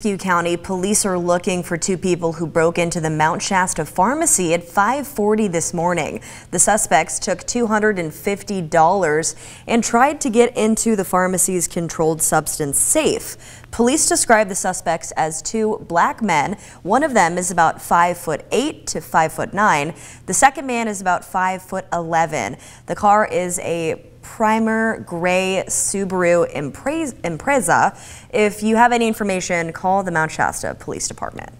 County police are looking for two people who broke into the Mount Shasta pharmacy at 540 this morning. The suspects took $250 and tried to get into the pharmacy's controlled substance safe. Police describe the suspects as two black men. One of them is about 5 foot 8 to 5 foot 9. The second man is about 5 foot 11. The car is a primer gray Subaru Impreza. If you have any information, call the Mount Shasta Police Department.